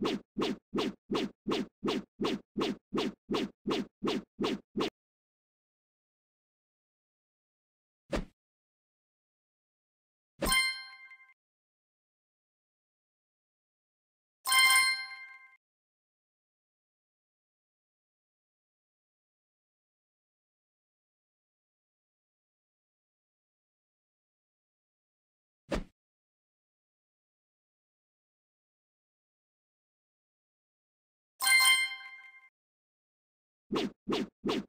you Beep, beep, beep.